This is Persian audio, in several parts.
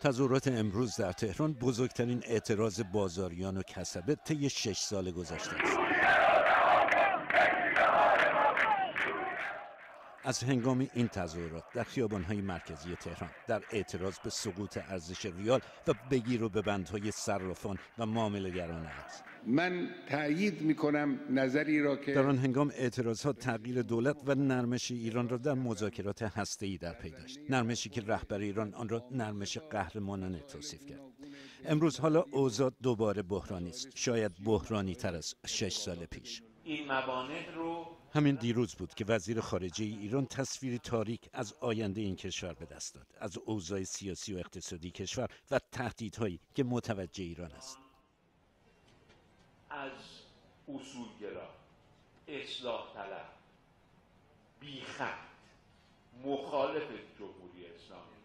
تظاهرات امروز در تهران بزرگترین اعتراض بازاریان و کسبه طی شش سال گذشته است. از هنگام این تظاهرات در خیابانهای مرکزی تهران در اعتراض به سقوط ارزش ریال و بگیر و به بندهای صرافان و معاملهگران است من تأیید می کنم نظری را که در آن هنگام اعتراضات تغییر دولت و نرمش ایران را در مذاکرات هسته‌ای در پی داشت. نرمشی که رهبر ایران آن را نرمش قهرمانانه توصیف کرد. امروز حالا اوضاع دوباره بحرانی است. شاید بحرانی تر از شش سال پیش. این موانع رو همین دیروز بود که وزیر خارجه ایران تصویری تاریک از آینده این کشور به دست داد از اوضاع سیاسی و اقتصادی کشور و تهدیدهایی که متوجه ایران است. از اصولگرا اصلاح طلب بیخط مخالف جمهوری اسلامی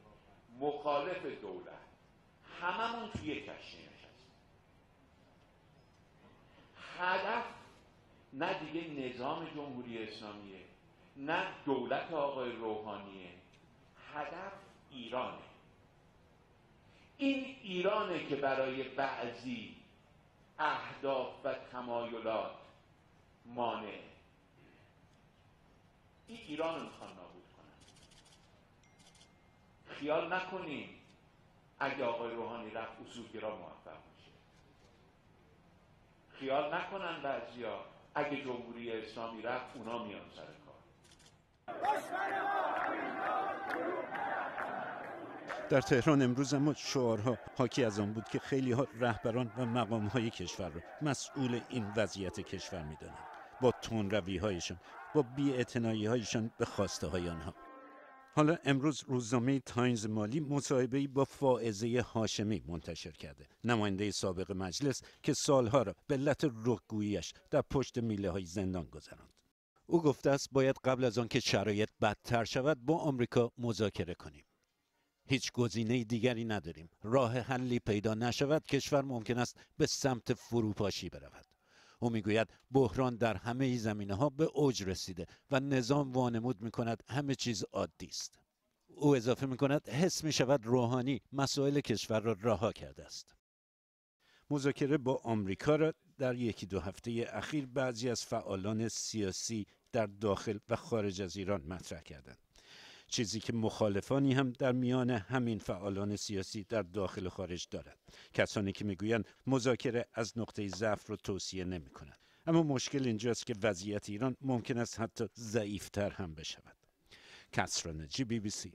مخالف دولت هممون توی کشتی نشست هدف نه دیگه نظام جمهوری اسلامیه نه دولت آقای روحانیه. هدف ایرانه. این ایرانه که برای بعضی اهداف و تمایلات مانع. این ایران رو می‌خوان نابود کنن. خیال نکنیم اگه آقای روحانی رفت اصولگرا موفق میشه. خیال نکنن بعضیا. اگه جمهوری اسلامی رفت اونا میان سر کار. در تهران امروز اما شعارها حاکی از آن بود که خیلی ها رهبران و مقام های کشور را مسئول این وضعیت کشور می‌دانند. با تون هایشان با بی هایشان به خواسته های آنها حالا امروز روزنامه تایمز مالی مصاحبه با فائزه هاشمی منتشر کرده. نماینده سابق مجلس که سالها را به علت رکگوییش در پشت میله های زندان گذراند. او گفته است باید قبل از آن که شرایط بدتر شود با آمریکا مذاکره کنیم. هیچ گزینه دیگری نداریم. راه حلی پیدا نشود. کشور ممکن است به سمت فروپاشی برود. او می‌گوید بحران در همه زمینه ها به اوج رسیده و نظام وانمود می کند همه چیز عادی است. او اضافه می کند حس می شود روحانی مسائل کشور را رها کرده است. مذاکره با آمریکا را در یکی دو هفته اخیر بعضی از فعالان سیاسی در داخل و خارج از ایران مطرح کردند. چیزی که مخالفانی هم در میان همین فعالان سیاسی در داخل و خارج دارد. کسانی که می‌گویند مذاکره از نقطه ضعف رو توصیه نمی کند اما مشکل اینجاست که وضعیت ایران ممکن است حتی ضعیفتر هم بشود. کسرانجی بی بی سی.